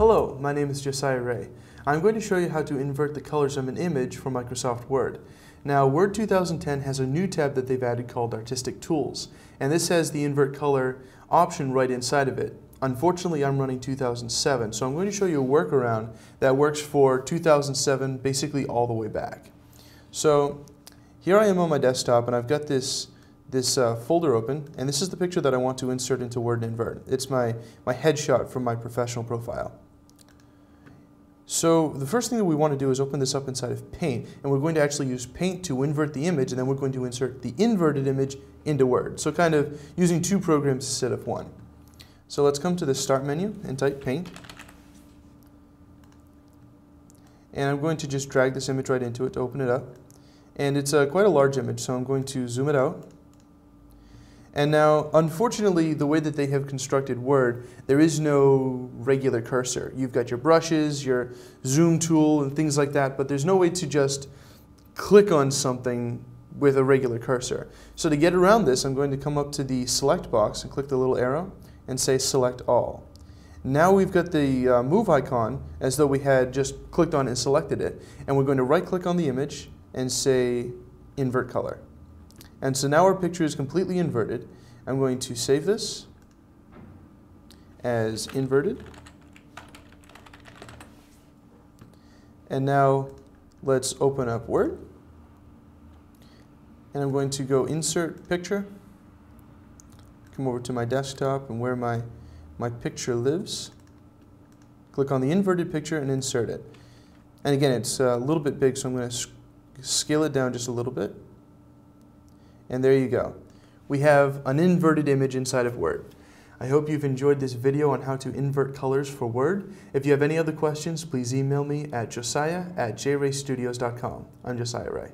Hello, my name is Josiah Rea. I'm going to show you how to invert the colors of an image from Microsoft Word. Now, Word 2010 has a new tab that they've added called Artistic Tools, and this has the invert color option right inside of it. Unfortunately, I'm running 2007, so I'm going to show you a workaround that works for 2007 basically all the way back. So here I am on my desktop, and I've got this this uh, folder open, and this is the picture that I want to insert into Word and Invert. It's my, my headshot from my professional profile. So the first thing that we want to do is open this up inside of Paint, and we're going to actually use Paint to invert the image, and then we're going to insert the inverted image into Word. So kind of using two programs instead of one. So let's come to the Start menu and type Paint. And I'm going to just drag this image right into it to open it up. And it's uh, quite a large image, so I'm going to zoom it out. And now, unfortunately, the way that they have constructed Word, there is no regular cursor. You've got your brushes, your zoom tool, and things like that, but there's no way to just click on something with a regular cursor. So to get around this, I'm going to come up to the select box and click the little arrow and say select all. Now we've got the uh, move icon as though we had just clicked on and selected it. And we're going to right click on the image and say invert color. And so now our picture is completely inverted. I'm going to save this as inverted. And now let's open up Word. And I'm going to go Insert Picture, come over to my desktop and where my, my picture lives. Click on the inverted picture and insert it. And again, it's a little bit big, so I'm going to scale it down just a little bit. And there you go. We have an inverted image inside of Word. I hope you've enjoyed this video on how to invert colors for Word. If you have any other questions, please email me at josiah at jraystudios.com. I'm Josiah Rea.